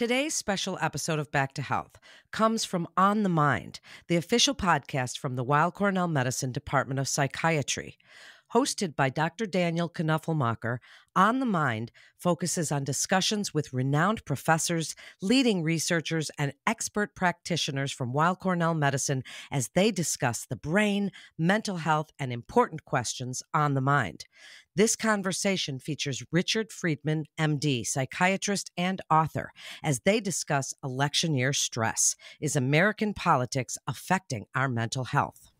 Today's special episode of Back to Health comes from On the Mind, the official podcast from the Weill Cornell Medicine Department of Psychiatry. Hosted by Dr. Daniel Knoepflmacher, On the Mind focuses on discussions with renowned professors, leading researchers, and expert practitioners from Weill Cornell Medicine as they discuss the brain, mental health, and important questions on the mind. This conversation features Richard Friedman, MD, psychiatrist and author, as they discuss election year stress. Is American politics affecting our mental health?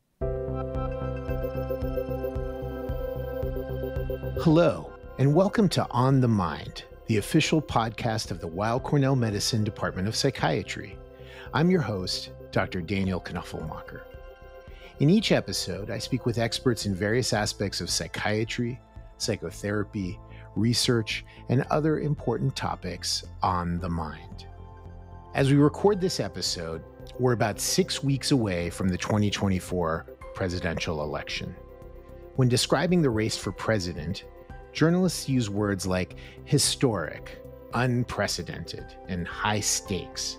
Hello, and welcome to On the Mind, the official podcast of the Weill Cornell Medicine Department of Psychiatry. I'm your host, Dr. Daniel Knoepflmacher. In each episode, I speak with experts in various aspects of psychiatry, psychotherapy, research, and other important topics on the mind. As we record this episode, we're about six weeks away from the 2024 presidential election. When describing the race for president, journalists use words like historic, unprecedented, and high stakes.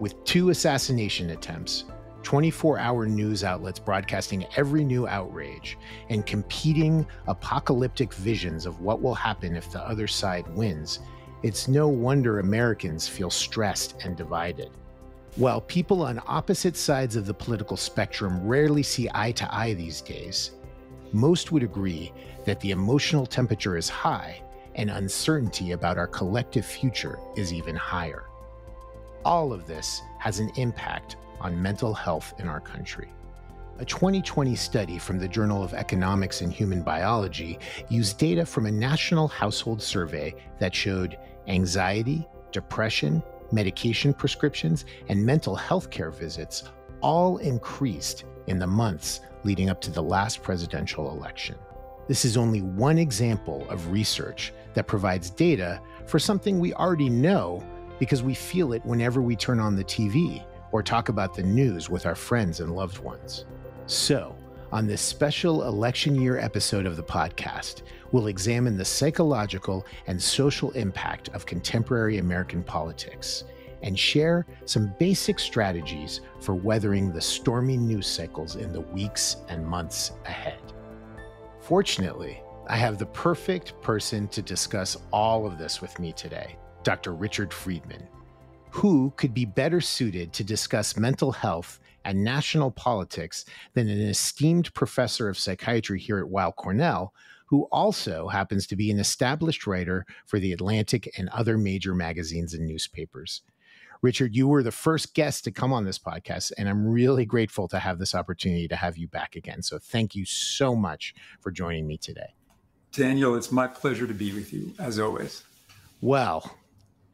With two assassination attempts, 24 hour news outlets broadcasting every new outrage, and competing apocalyptic visions of what will happen if the other side wins, it's no wonder Americans feel stressed and divided. While people on opposite sides of the political spectrum rarely see eye to eye these days, most would agree that the emotional temperature is high and uncertainty about our collective future is even higher. All of this has an impact on mental health in our country. A 2020 study from the Journal of Economics and Human Biology used data from a national household survey that showed anxiety, depression, medication prescriptions, and mental health care visits all increased in the months leading up to the last presidential election. This is only one example of research that provides data for something we already know because we feel it whenever we turn on the TV or talk about the news with our friends and loved ones. So, on this special election year episode of the podcast, we'll examine the psychological and social impact of contemporary American politics and share some basic strategies for weathering the stormy news cycles in the weeks and months ahead. Fortunately, I have the perfect person to discuss all of this with me today, Dr. Richard Friedman. Who could be better suited to discuss mental health and national politics than an esteemed professor of psychiatry here at Weill Cornell, who also happens to be an established writer for The Atlantic and other major magazines and newspapers? Richard, you were the first guest to come on this podcast, and I'm really grateful to have this opportunity to have you back again. So thank you so much for joining me today. Daniel, it's my pleasure to be with you, as always. Well,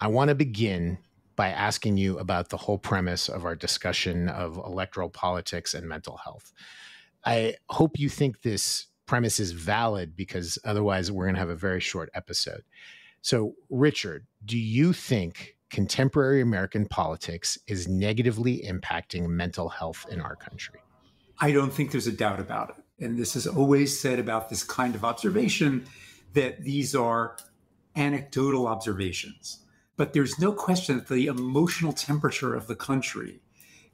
I want to begin by asking you about the whole premise of our discussion of electoral politics and mental health. I hope you think this premise is valid because otherwise we're going to have a very short episode. So, Richard, do you think contemporary American politics is negatively impacting mental health in our country? I don't think there's a doubt about it. And this is always said about this kind of observation that these are anecdotal observations. But there's no question that the emotional temperature of the country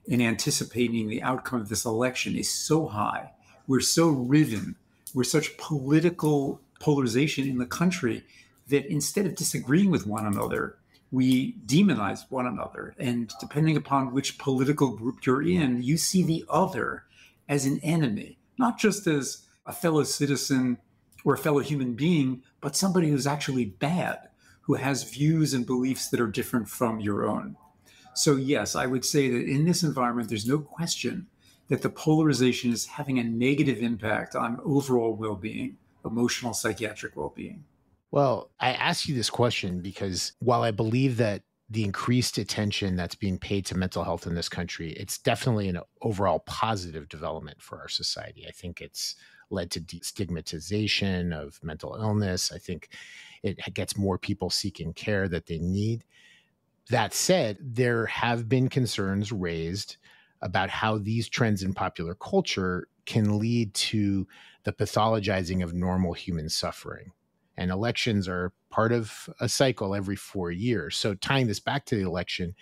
in anticipating the outcome of this election is so high. We're so riven. We're such political polarization in the country that instead of disagreeing with one another, we demonize one another. And depending upon which political group you're in, you see the other as an enemy, not just as a fellow citizen or a fellow human being, but somebody who's actually bad, who has views and beliefs that are different from your own. So, yes, I would say that in this environment, there's no question that the polarization is having a negative impact on overall well being, emotional, psychiatric well being. Well, I ask you this question because while I believe that the increased attention that's being paid to mental health in this country, it's definitely an overall positive development for our society. I think it's led to destigmatization of mental illness. I think it gets more people seeking care that they need. That said, there have been concerns raised about how these trends in popular culture can lead to the pathologizing of normal human suffering And elections are part of a cycle every four years. So, tying this back to the election,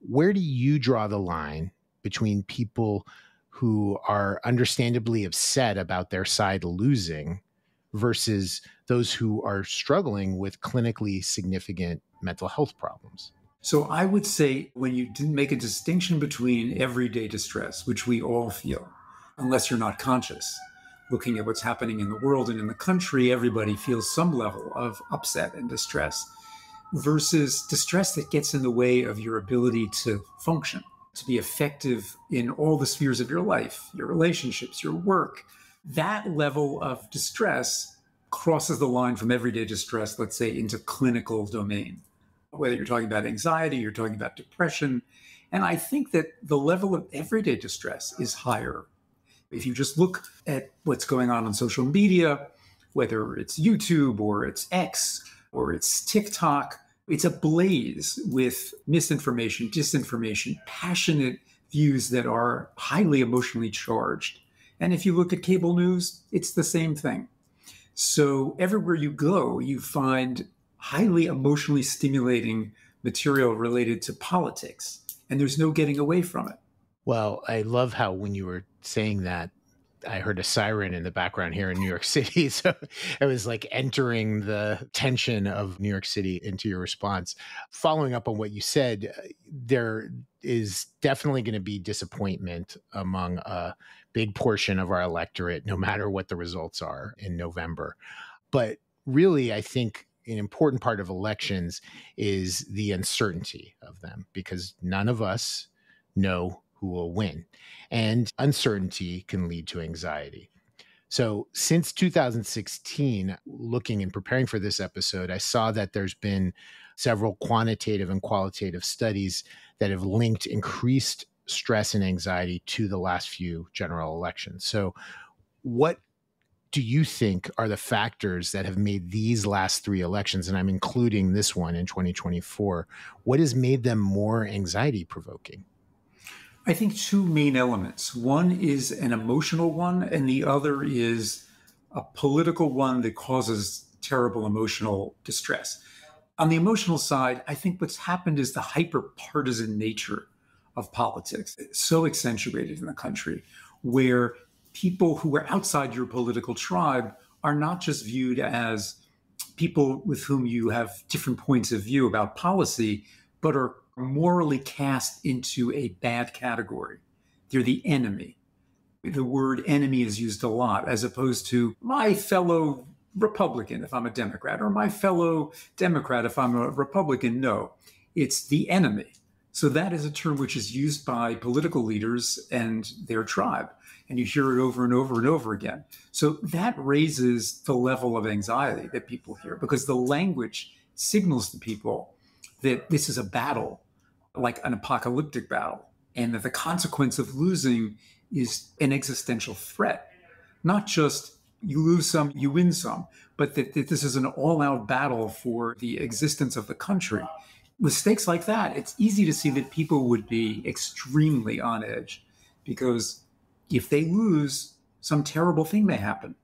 where do you draw the line between people who are understandably upset about their side losing versus those who are struggling with clinically significant mental health problems? So I would say when you didn't make a distinction between everyday distress, which we all feel, unless you're not conscious, looking at what's happening in the world and in the country, everybody feels some level of upset and distress versus distress that gets in the way of your ability to function, to be effective in all the spheres of your life, your relationships, your work. That level of distress crosses the line from everyday distress, let's say, into clinical domain. Whether you're talking about anxiety, you're talking about depression. And I think that the level of everyday distress is higher. If you just look at what's going on on social media, whether it's YouTube or it's X or it's TikTok, it's ablaze with misinformation, disinformation, passionate views that are highly emotionally charged. And if you look at cable news, it's the same thing. So everywhere you go, you find highly emotionally stimulating material related to politics, and there's no getting away from it. Well, I love how when you were saying that, I heard a siren in the background here in New York City. So it was like entering the tension of New York City into your response. Following up on what you said, uh, there is definitely going to be disappointment among a big portion of our electorate, no matter what the results are in November. But really, I think an important part of elections is the uncertainty of them because none of us know who will win. And uncertainty can lead to anxiety. So, since 2016, looking and preparing for this episode, I saw that there's been several quantitative and qualitative studies that have linked increased stress and anxiety to the last few general elections. So, what do you think are the factors that have made these last three elections, and I'm including this one in 2024, what has made them more anxiety provoking? I think two main elements. One is an emotional one, and the other is a political one that causes terrible emotional distress. On the emotional side, I think what's happened is the hyper partisan nature of politics, so accentuated in the country, where people who are outside your political tribe are not just viewed as people with whom you have different points of view about policy, but are morally cast into a bad category. They're the enemy. The word enemy is used a lot as opposed to my fellow Republican if I'm a Democrat or my fellow Democrat if I'm a Republican. No, it's the enemy. So that is a term which is used by political leaders and their tribe. And you hear it over and over and over again. So that raises the level of anxiety that people hear because the language signals to people that this is a battle, like an apocalyptic battle, and that the consequence of losing is an existential threat. Not just you lose some, you win some, but that, that this is an all out battle for the existence of the country with stakes like that, it's easy to see that people would be extremely on edge because if they lose, some terrible thing may happen.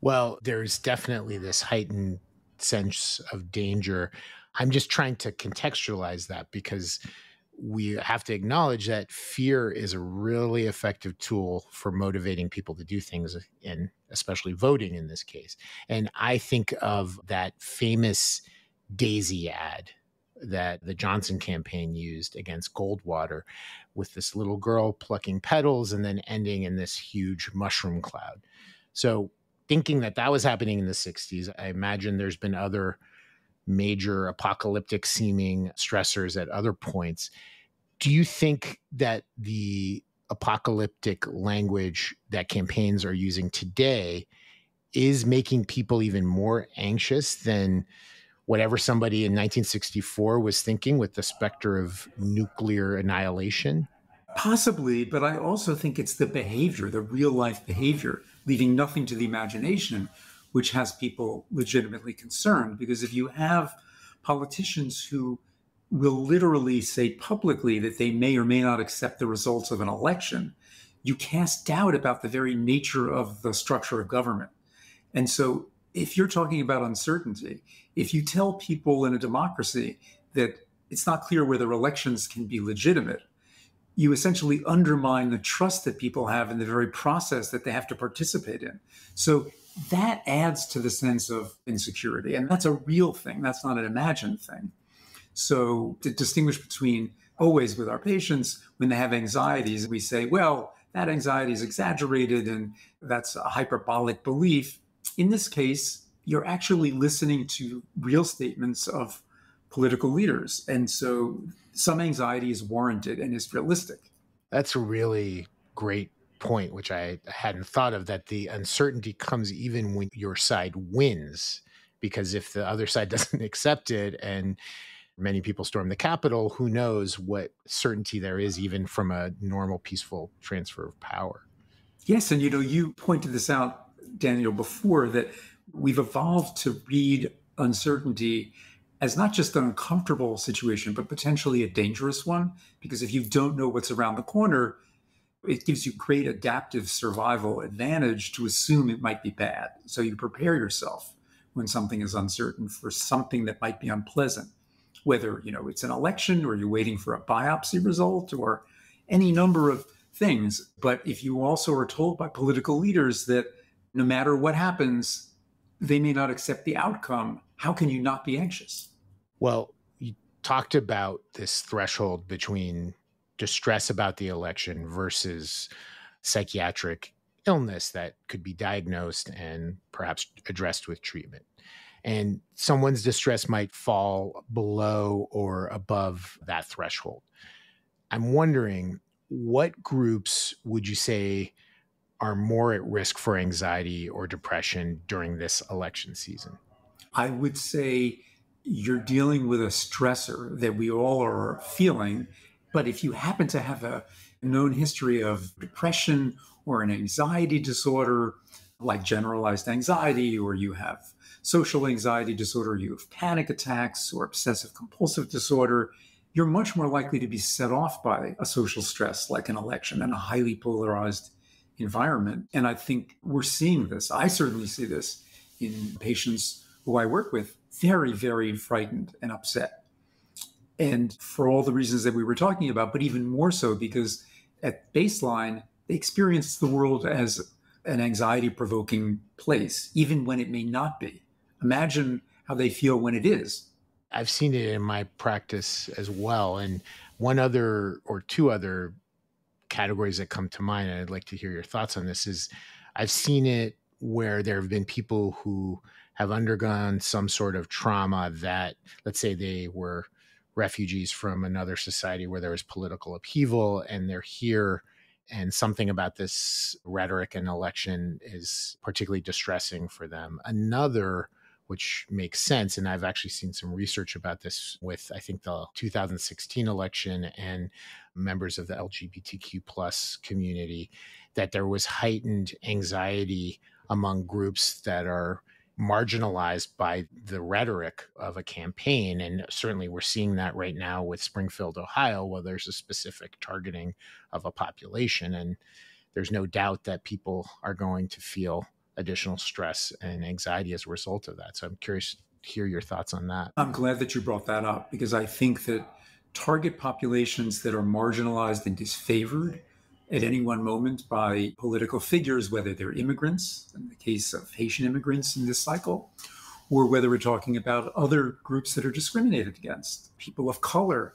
Well, there's definitely this heightened sense of danger. I'm just trying to contextualize that because we have to acknowledge that fear is a really effective tool for motivating people to do things and especially voting in this case. And I think of that famous Daisy ad that the Johnson campaign used against Goldwater with this little girl plucking petals and then ending in this huge mushroom cloud. So, thinking that that was happening in the 60s, I imagine there's been other major apocalyptic seeming stressors at other points. Do you think that the apocalyptic language that campaigns are using today is making people even more anxious than whatever somebody in 1964 was thinking with the specter of nuclear annihilation? Possibly, but I also think it's the behavior, the real life behavior, leaving nothing to the imagination, which has people legitimately concerned. Because if you have politicians who will literally say publicly that they may or may not accept the results of an election, you cast doubt about the very nature of the structure of government. And so if you're talking about uncertainty, if you tell people in a democracy that it's not clear whether elections can be legitimate, you essentially undermine the trust that people have in the very process that they have to participate in. So that adds to the sense of insecurity. And that's a real thing, that's not an imagined thing. So to distinguish between always with our patients, when they have anxieties, we say, well, that anxiety is exaggerated and that's a hyperbolic belief. In this case, you're actually listening to real statements of political leaders. And so some anxiety is warranted and is realistic. That's a really great point, which I hadn't thought of that the uncertainty comes even when your side wins. Because if the other side doesn't accept it and many people storm the Capitol, who knows what certainty there is, even from a normal, peaceful transfer of power. Yes. And you know, you pointed this out, Daniel, before that we've evolved to read uncertainty as not just an uncomfortable situation, but potentially a dangerous one. Because if you don't know what's around the corner, it gives you great adaptive survival advantage to assume it might be bad. So you prepare yourself when something is uncertain for something that might be unpleasant, whether you know it's an election or you're waiting for a biopsy result or any number of things. But if you also are told by political leaders that no matter what happens, they may not accept the outcome, how can you not be anxious? Well, you talked about this threshold between distress about the election versus psychiatric illness that could be diagnosed and perhaps addressed with treatment. And someone's distress might fall below or above that threshold. I'm wondering what groups would you say are more at risk for anxiety or depression during this election season? I would say you're dealing with a stressor that we all are feeling. But if you happen to have a known history of depression or an anxiety disorder, like generalized anxiety, or you have social anxiety disorder, you have panic attacks or obsessive compulsive disorder, you're much more likely to be set off by a social stress like an election and a highly polarized environment. And I think we're seeing this. I certainly see this in patients who I work with, very, very frightened and upset. And for all the reasons that we were talking about, but even more so because at baseline, they experience the world as an anxiety provoking place, even when it may not be. Imagine how they feel when it is. I've seen it in my practice as well. And one other or two other categories that come to mind, and I'd like to hear your thoughts on this, is I've seen it where there have been people who have undergone some sort of trauma that, let's say, they were refugees from another society where there was political upheaval and they're here and something about this rhetoric and election is particularly distressing for them. Another which makes sense. And I've actually seen some research about this with, I think, the 2016 election and members of the LGBTQ plus community, that there was heightened anxiety among groups that are marginalized by the rhetoric of a campaign. And certainly we're seeing that right now with Springfield, Ohio, where there's a specific targeting of a population. And there's no doubt that people are going to feel additional stress and anxiety as a result of that. So I'm curious to hear your thoughts on that. I'm glad that you brought that up because I think that target populations that are marginalized and disfavored at any one moment by political figures, whether they're immigrants, in the case of Haitian immigrants in this cycle, or whether we're talking about other groups that are discriminated against, people of color,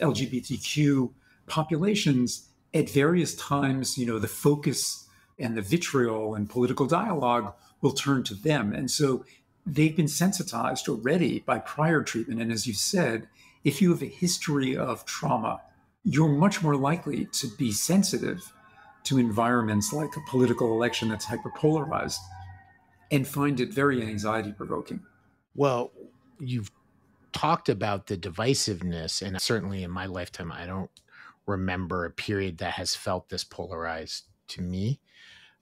LGBTQ populations, at various times, you know, the focus and the vitriol and political dialogue will turn to them. And so they've been sensitized already by prior treatment. And as you said, if you have a history of trauma, you're much more likely to be sensitive to environments like a political election that's hyperpolarized and find it very anxiety provoking. Well, you've talked about the divisiveness, and certainly in my lifetime, I don't remember a period that has felt this polarized to me.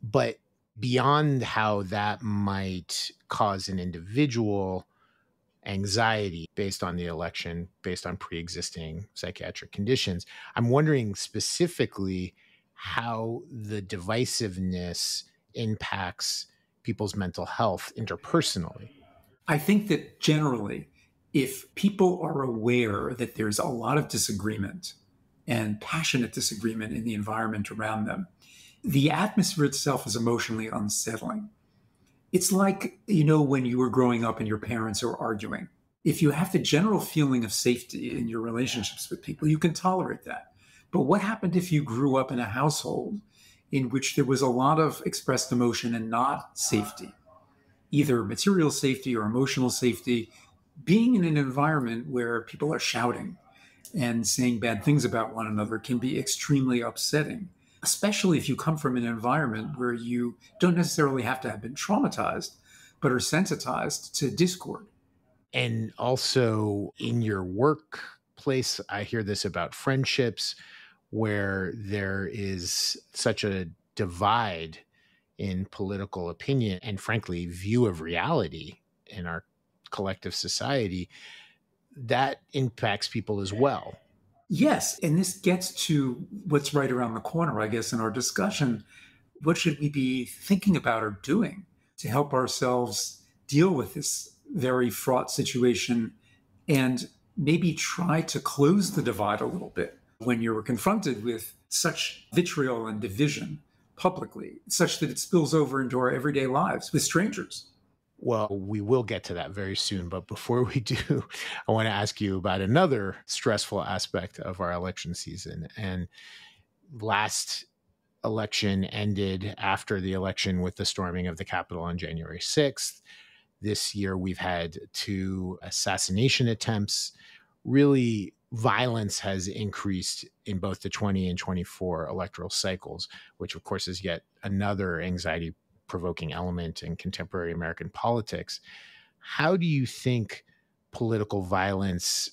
But beyond how that might cause an individual anxiety based on the election, based on pre existing psychiatric conditions. I'm wondering specifically how the divisiveness impacts people's mental health interpersonally? I think that generally, if people are aware that there's a lot of disagreement and passionate disagreement in the environment around them, the atmosphere itself is emotionally unsettling. It's like, you know, when you were growing up and your parents are arguing. If you have the general feeling of safety in your relationships with people, you can tolerate that. But what happened if you grew up in a household in which there was a lot of expressed emotion and not safety, either material safety or emotional safety? Being in an environment where people are shouting and saying bad things about one another can be extremely upsetting especially if you come from an environment where you don't necessarily have to have been traumatized, but are sensitized to discord. And also in your workplace, I hear this about friendships where there is such a divide in political opinion and, frankly, view of reality in our collective society that impacts people as well Yes. And this gets to what's right around the corner, I guess, in our discussion. What should we be thinking about or doing to help ourselves deal with this very fraught situation and maybe try to close the divide a little bit when you're confronted with such vitriol and division publicly, such that it spills over into our everyday lives with strangers? Well, we will get to that very soon. But before we do, I want to ask you about another stressful aspect of our election season. And last election ended after the election with the storming of the Capitol on January 6th. This year, we've had two assassination attempts. Really, violence has increased in both the 20 and 24 electoral cycles, which, of course, is yet another anxiety provoking element in contemporary American politics. How do you think political violence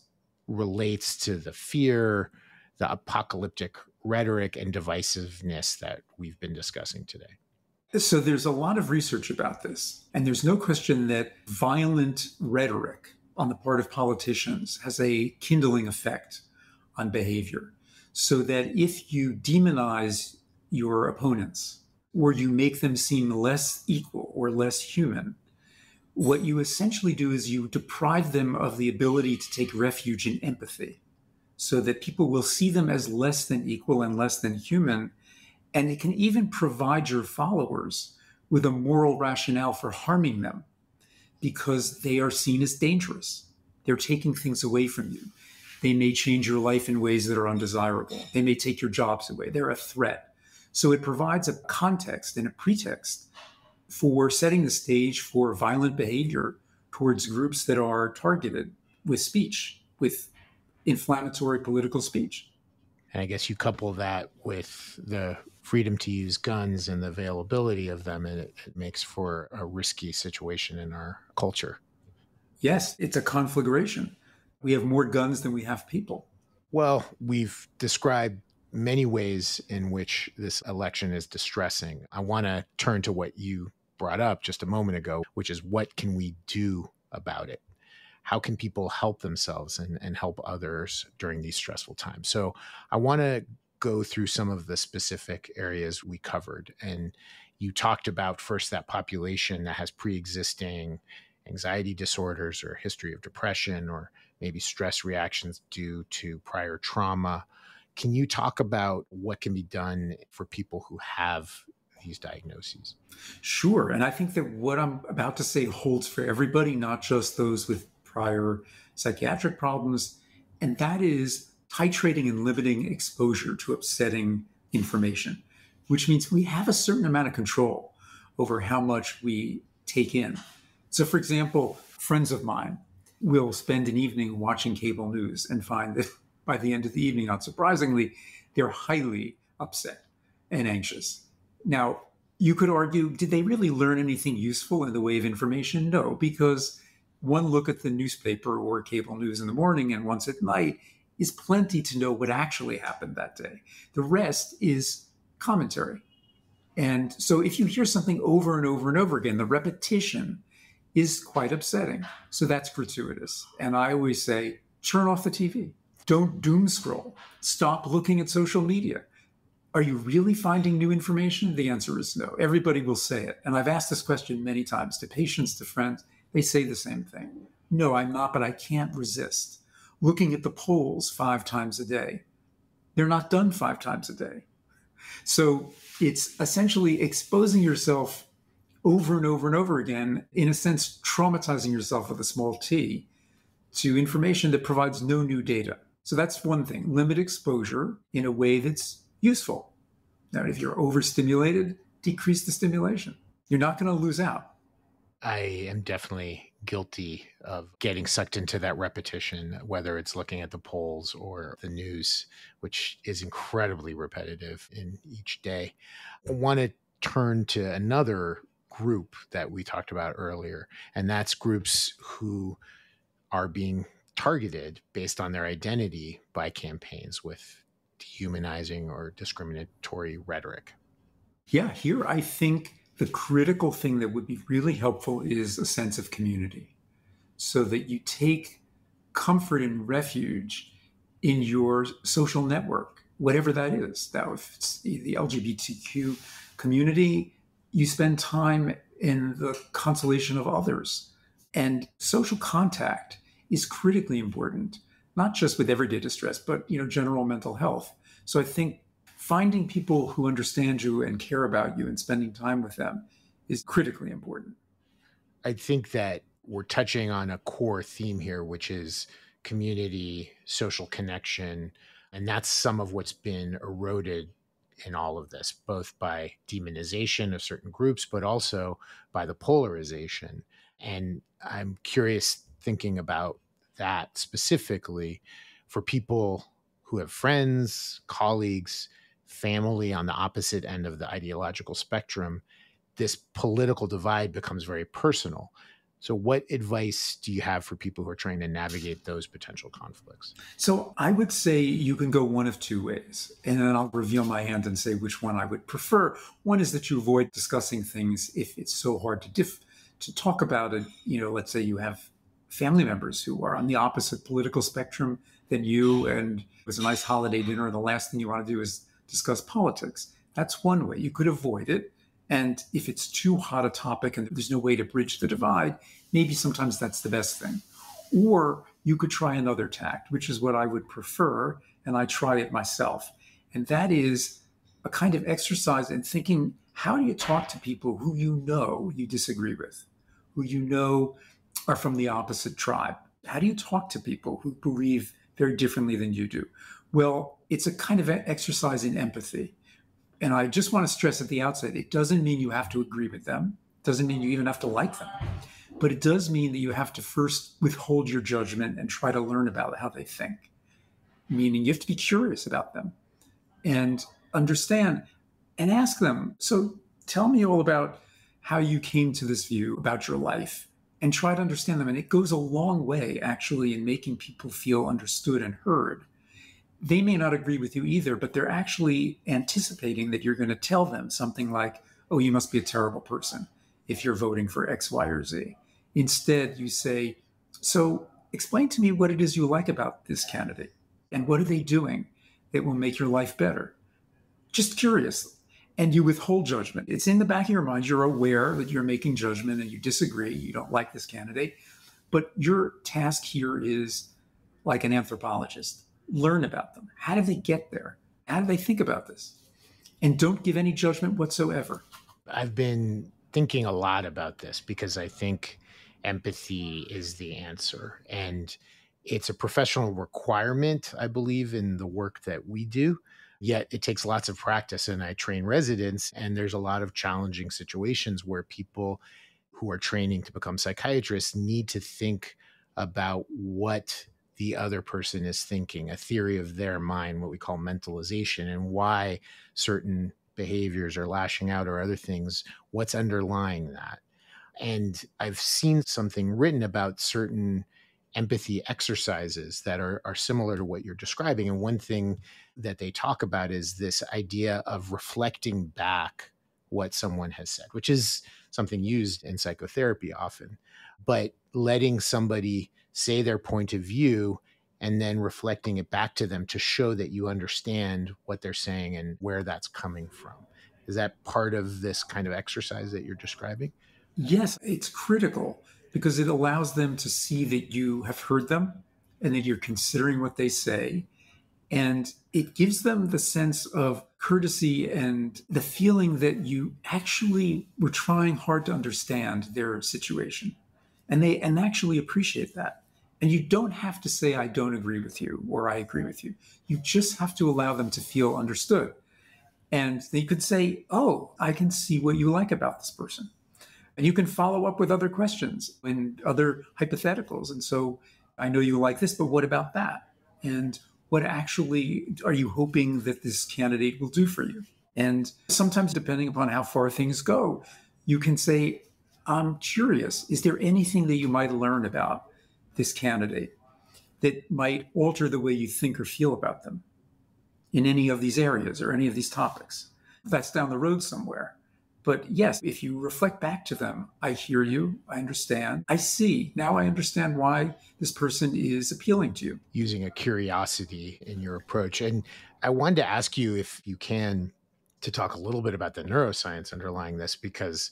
relates to the fear, the apocalyptic rhetoric, and divisiveness that we've been discussing today? So, there's a lot of research about this, and there's no question that violent rhetoric on the part of politicians has a kindling effect on behavior. So that if you demonize your opponents, or you make them seem less equal or less human, what you essentially do is you deprive them of the ability to take refuge in empathy so that people will see them as less than equal and less than human. And it can even provide your followers with a moral rationale for harming them because they are seen as dangerous. They're taking things away from you. They may change your life in ways that are undesirable. They may take your jobs away. They're a threat. So it provides a context and a pretext for setting the stage for violent behavior towards groups that are targeted with speech, with inflammatory political speech. And I guess you couple that with the freedom to use guns and the availability of them, and it, it makes for a risky situation in our culture. Yes, it's a conflagration. We have more guns than we have people. Well, we've described many ways in which this election is distressing. I want to turn to what you brought up just a moment ago, which is what can we do about it? How can people help themselves and, and help others during these stressful times? So I want to go through some of the specific areas we covered. And you talked about first that population that has pre existing anxiety disorders or history of depression or maybe stress reactions due to prior trauma. Can you talk about what can be done for people who have these diagnoses? Sure. And I think that what I'm about to say holds for everybody, not just those with prior psychiatric problems. And that is titrating and limiting exposure to upsetting information, which means we have a certain amount of control over how much we take in. So, for example, friends of mine will spend an evening watching cable news and find that by the end of the evening, not surprisingly, they're highly upset and anxious. Now, you could argue, did they really learn anything useful in the way of information? No, because one look at the newspaper or cable news in the morning and once at night is plenty to know what actually happened that day. The rest is commentary. And so if you hear something over and over and over again, the repetition is quite upsetting. So that's gratuitous. And I always say, turn off the TV. Don't doom scroll. Stop looking at social media. Are you really finding new information? The answer is no. Everybody will say it. And I've asked this question many times to patients, to friends. They say the same thing. No, I'm not, but I can't resist. Looking at the polls five times a day. They're not done five times a day. So it's essentially exposing yourself over and over and over again, in a sense, traumatizing yourself with a small t to information that provides no new data. So that's one thing limit exposure in a way that's useful. Now, if you're overstimulated, decrease the stimulation. You're not going to lose out. I am definitely guilty of getting sucked into that repetition, whether it's looking at the polls or the news, which is incredibly repetitive in each day. I want to turn to another group that we talked about earlier, and that's groups who are being targeted based on their identity by campaigns with dehumanizing or discriminatory rhetoric. Yeah, here I think the critical thing that would be really helpful is a sense of community so that you take comfort and refuge in your social network, whatever that is. Now, if it's the LGBTQ community, you spend time in the consolation of others. And social contact is critically important, not just with everyday distress, but you know, general mental health. So I think finding people who understand you and care about you and spending time with them is critically important. I think that we're touching on a core theme here, which is community, social connection. And that's some of what's been eroded in all of this, both by demonization of certain groups, but also by the polarization. And I'm curious thinking about that specifically for people who have friends, colleagues, family on the opposite end of the ideological spectrum, this political divide becomes very personal. So, what advice do you have for people who are trying to navigate those potential conflicts? So, I would say you can go one of two ways, and then I'll reveal my hand and say which one I would prefer. One is that you avoid discussing things if it's so hard to diff to talk about it. You know, let's say you have family members who are on the opposite political spectrum than you, and it was a nice holiday dinner, and the last thing you want to do is discuss politics. That's one way. You could avoid it and if it's too hot a topic and there's no way to bridge the divide, maybe sometimes that's the best thing. Or you could try another tact, which is what I would prefer, and I try it myself. And that is a kind of exercise in thinking how do you talk to people who you know you disagree with, who you know are from the opposite tribe? How do you talk to people who believe very differently than you do? Well, it's a kind of exercise in empathy and I just want to stress at the outset, it doesn't mean you have to agree with them. It doesn't mean you even have to like them. But it does mean that you have to first withhold your judgment and try to learn about how they think. Meaning you have to be curious about them and understand and ask them. So tell me all about how you came to this view about your life and try to understand them. And it goes a long way actually in making people feel understood and heard they may not agree with you either, but they're actually anticipating that you're going to tell them something like, oh, you must be a terrible person if you're voting for X, Y, or Z. Instead, you say, so explain to me what it is you like about this candidate and what are they doing that will make your life better? Just curious. And you withhold judgment. It's in the back of your mind. You're aware that you're making judgment and you disagree. You don't like this candidate. But your task here is like an anthropologist learn about them. How do they get there? How do they think about this? And don't give any judgment whatsoever. I've been thinking a lot about this because I think empathy is the answer. And it's a professional requirement, I believe, in the work that we do. Yet it takes lots of practice. And I train residents, and there's a lot of challenging situations where people who are training to become psychiatrists need to think about what the other person is thinking, a theory of their mind, what we call mentalization, and why certain behaviors are lashing out or other things, what's underlying that. And I've seen something written about certain empathy exercises that are, are similar to what you're describing. And one thing that they talk about is this idea of reflecting back what someone has said, which is something used in psychotherapy often. But letting somebody say their point of view and then reflecting it back to them to show that you understand what they're saying and where that's coming from. Is that part of this kind of exercise that you're describing? Yes, it's critical because it allows them to see that you have heard them and that you're considering what they say. And it gives them the sense of courtesy and the feeling that you actually were trying hard to understand their situation. And they and actually appreciate that. And you don't have to say, I don't agree with you or I agree with you. You just have to allow them to feel understood. And they could say, Oh, I can see what you like about this person. And you can follow up with other questions and other hypotheticals. And so I know you like this, but what about that? And what actually are you hoping that this candidate will do for you? And sometimes, depending upon how far things go, you can say, I'm curious, is there anything that you might learn about this candidate that might alter the way you think or feel about them in any of these areas or any of these topics. That's down the road somewhere. But yes, if you reflect back to them, I hear you, I understand, I see. Now I understand why this person is appealing to you. Using a curiosity in your approach. And I wanted to ask you if you can to talk a little bit about the neuroscience underlying this because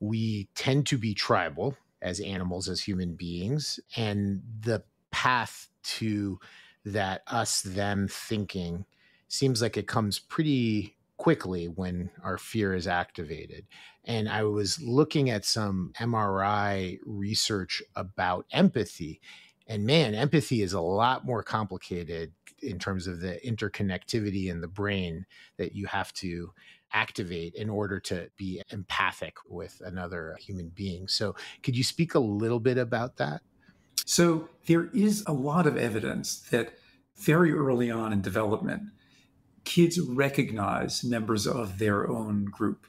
we tend to be tribal as animals, as human beings. And the path to that us them thinking seems like it comes pretty quickly when our fear is activated. And I was looking at some MRI research about empathy. And man, empathy is a lot more complicated in terms of the interconnectivity in the brain that you have to activate in order to be empathic with another human being. So, could you speak a little bit about that? So, there is a lot of evidence that very early on in development, kids recognize members of their own group.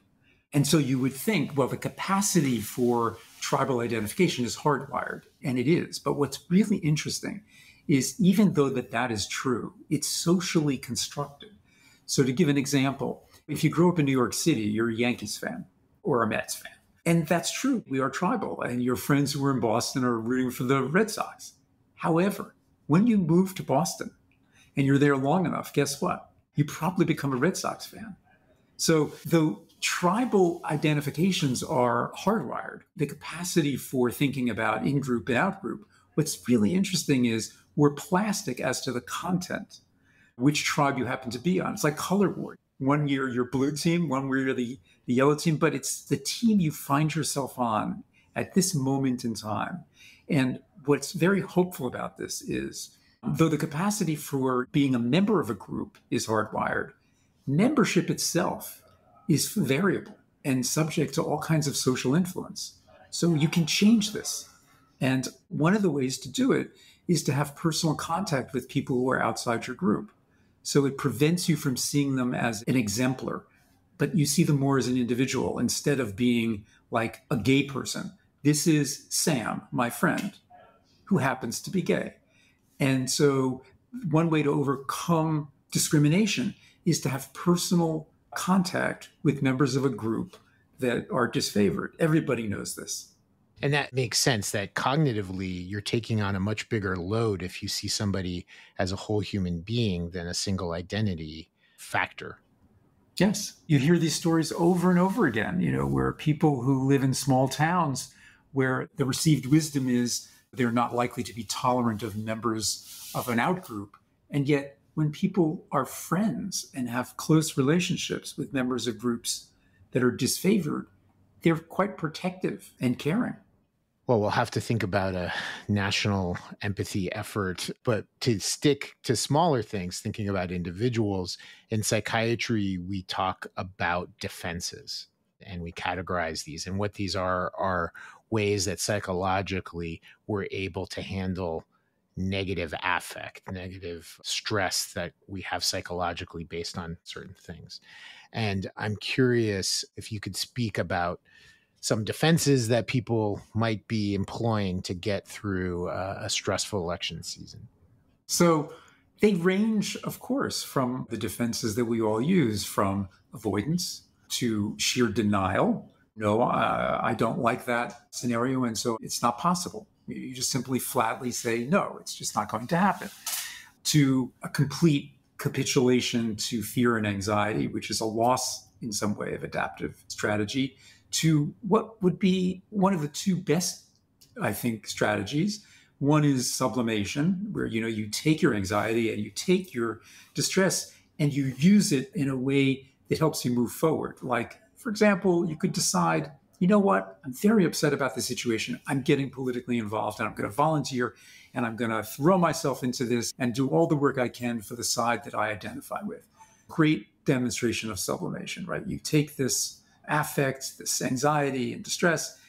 And so you would think, well, the capacity for tribal identification is hardwired, and it is. But what's really interesting is even though that that is true, it's socially constructed. So to give an example, if you grow up in New York City, you're a Yankees fan or a Mets fan. And that's true. We are tribal, and your friends who are in Boston are rooting for the Red Sox. However, when you move to Boston and you're there long enough, guess what? You probably become a Red Sox fan. So the tribal identifications are hardwired. The capacity for thinking about in group and out group. What's really interesting is we're plastic as to the content, which tribe you happen to be on. It's like color board one year you're blue team, one year you're the, the yellow team, but it's the team you find yourself on at this moment in time. And what's very hopeful about this is though the capacity for being a member of a group is hardwired, membership itself is variable and subject to all kinds of social influence. So you can change this. And one of the ways to do it is to have personal contact with people who are outside your group. So it prevents you from seeing them as an exemplar, but you see them more as an individual instead of being like a gay person. This is Sam, my friend, who happens to be gay. And so one way to overcome discrimination is to have personal contact with members of a group that are disfavored. Everybody knows this. And that makes sense that cognitively you're taking on a much bigger load if you see somebody as a whole human being than a single identity factor. Yes. You hear these stories over and over again, you know, where people who live in small towns where the received wisdom is they're not likely to be tolerant of members of an outgroup. And yet, when people are friends and have close relationships with members of groups that are disfavored, they're quite protective and caring. Well, we'll have to think about a national empathy effort, but to stick to smaller things, thinking about individuals, in psychiatry, we talk about defenses and we categorize these. And what these are are ways that psychologically we're able to handle negative affect, negative stress that we have psychologically based on certain things. And I'm curious if you could speak about some defenses that people might be employing to get through a stressful election season? So they range, of course, from the defenses that we all use, from avoidance to sheer denial. No, uh, I don't like that scenario, and so it's not possible. You just simply flatly say, no, it's just not going to happen. to a complete capitulation to fear and anxiety, which is a loss in some way of adaptive strategy, to what would be one of the two best, I think, strategies. One is sublimation, where you know you take your anxiety and you take your distress and you use it in a way that helps you move forward. Like, for example, you could decide, you know what, I'm very upset about the situation. I'm getting politically involved and I'm going to volunteer and I'm going to throw myself into this and do all the work I can for the side that I identify with. Great demonstration of sublimation, right? You take this affect, this anxiety and distress,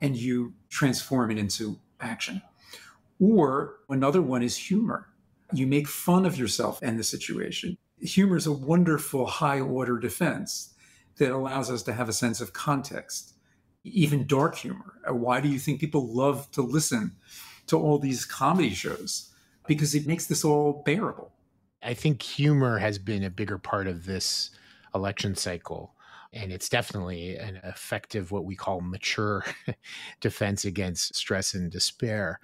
and you transform it into action. Or another one is humor. You make fun of yourself and the situation. Humor is a wonderful high order defense that allows us to have a sense of context, even dark humor. Uh, why do you think people love to listen to all these comedy shows? Because it makes this all bearable. I think humor has been a bigger part of this election cycle. And it's definitely an effective, what we call mature defense against stress and despair.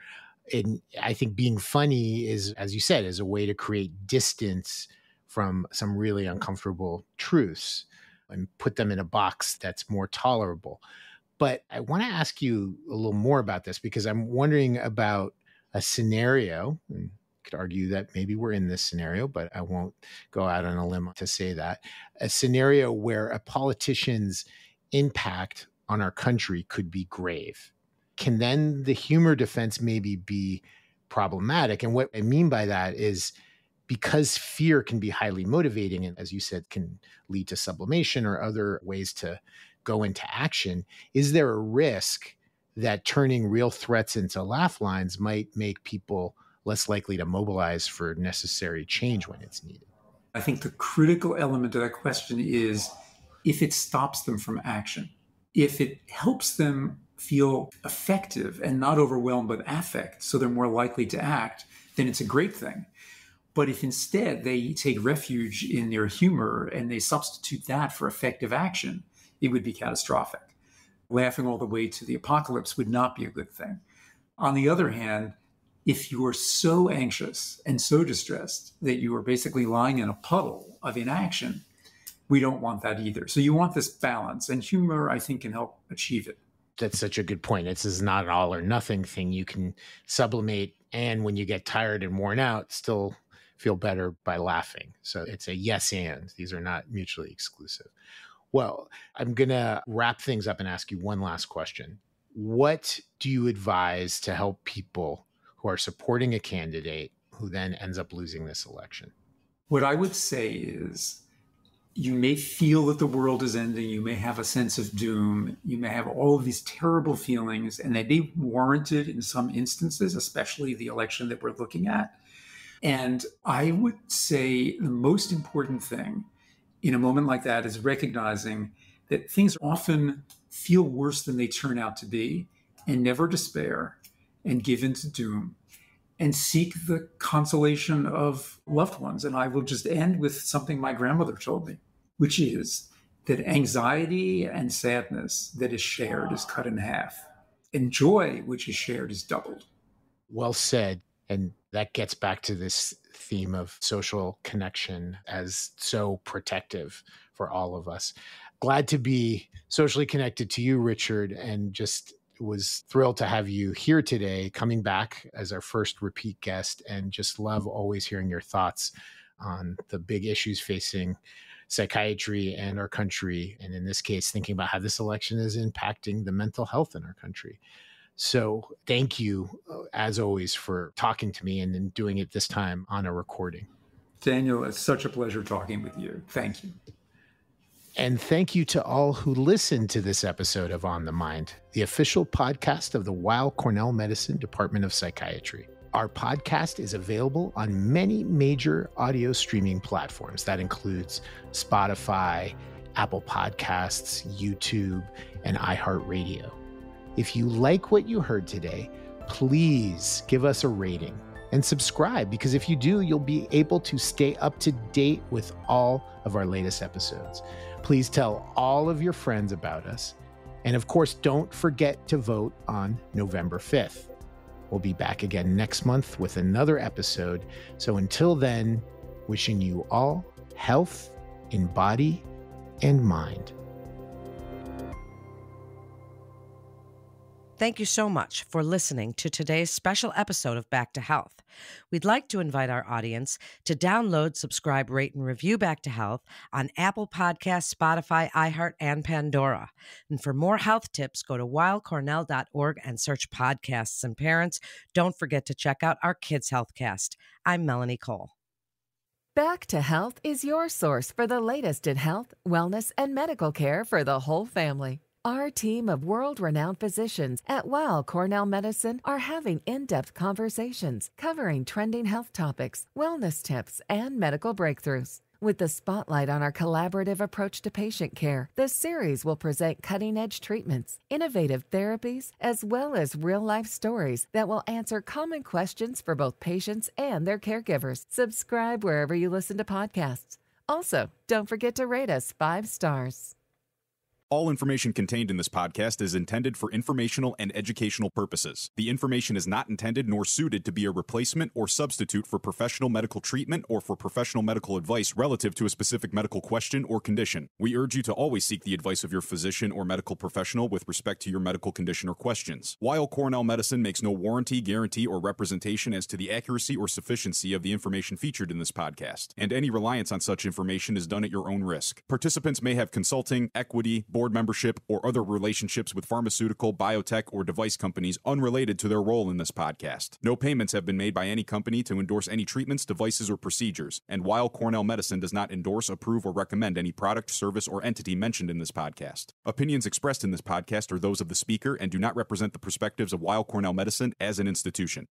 And I think being funny is, as you said, is a way to create distance from some really uncomfortable truths and put them in a box that's more tolerable. But I want to ask you a little more about this because I'm wondering about a scenario. And could argue that maybe we're in this scenario, but I won't go out on a limb to say that. A scenario where a politician's impact on our country could be grave. Can then the humor defense maybe be problematic? And what I mean by that is because fear can be highly motivating and as you said can lead to sublimation or other ways to go into action is there a risk that turning real threats into laugh lines might make people less likely to mobilize for necessary change when it's needed? I think the critical element of that question is if it stops them from action if it helps them feel effective and not overwhelmed with affect so they're more likely to act then it's a great thing but if instead they take refuge in their humor and they substitute that for effective action, it would be catastrophic. Laughing all the way to the apocalypse would not be a good thing. On the other hand, if you are so anxious and so distressed that you are basically lying in a puddle of inaction, we don't want that either. So you want this balance, and humor, I think, can help achieve it. That's such a good point. This is not an all or nothing thing. You can sublimate, and when you get tired and worn out, still feel better by laughing. So it's a yes and. These are not mutually exclusive. Well, I'm going to wrap things up and ask you one last question. What do you advise to help people who are supporting a candidate who then ends up losing this election? What I would say is you may feel that the world is ending. You may have a sense of doom. You may have all of these terrible feelings, and they may be warranted in some instances, especially the election that we're looking at. And I would say the most important thing in a moment like that is recognizing that things often feel worse than they turn out to be and never despair and give in to doom and seek the consolation of loved ones. And I will just end with something my grandmother told me, which is that anxiety and sadness that is shared is cut in half, and joy, which is shared, is doubled. Well said. And that gets back to this theme of social connection as so protective for all of us. Glad to be socially connected to you, Richard, and just was thrilled to have you here today, coming back as our first repeat guest, and just love always hearing your thoughts on the big issues facing psychiatry and our country. And in this case, thinking about how this election is impacting the mental health in our country. So thank you, uh, as always, for talking to me and then doing it this time on a recording. Daniel, it's such a pleasure talking with you. Thank you. And thank you to all who listened to this episode of On the Mind, the official podcast of the Weill Cornell Medicine Department of Psychiatry. Our podcast is available on many major audio streaming platforms. That includes Spotify, Apple Podcasts, YouTube, and iHeartRadio. If you like what you heard today, please give us a rating and subscribe because if you do, you'll be able to stay up to date with all of our latest episodes. Please tell all of your friends about us. And of course, don't forget to vote on November 5th. We'll be back again next month with another episode. So until then, wishing you all health in body and mind. Thank you so much for listening to today's special episode of Back to Health. We'd like to invite our audience to download, subscribe, rate, and review Back to Health on Apple Podcasts, Spotify, iHeart, and Pandora. And for more health tips, go to weillcornell.org and search podcasts. And parents, don't forget to check out our Kids Healthcast. I'm Melanie Cole. Back to Health is your source for the latest in health, wellness, and medical care for the whole family. Our team of world renowned physicians at Weill Cornell Medicine are having in depth conversations covering trending health topics, wellness tips, and medical breakthroughs. With the spotlight on our collaborative approach to patient care, the series will present cutting edge treatments, innovative therapies, as well as real life stories that will answer common questions for both patients and their caregivers. Subscribe wherever you listen to podcasts. Also, don't forget to rate us five stars. All information contained in this podcast is intended for informational and educational purposes. The information is not intended nor suited to be a replacement or substitute for professional medical treatment or for professional medical advice relative to a specific medical question or condition. We urge you to always seek the advice of your physician or medical professional with respect to your medical condition or questions. Weill Cornell Medicine makes no warranty, guarantee, or representation as to the accuracy or sufficiency of the information featured in this podcast, and any reliance on such information is done at your own risk. Participants may have consulting, equity, board membership, or other relationships with pharmaceutical, biotech, or device companies unrelated to their role in this podcast. No payments have been made by any company to endorse any treatments, devices, or procedures, and Weill Cornell Medicine does not endorse, approve, or recommend any product, service, or entity mentioned in this podcast. Opinions expressed in this podcast are those of the speaker and do not represent the perspectives of Weill Cornell Medicine as an institution.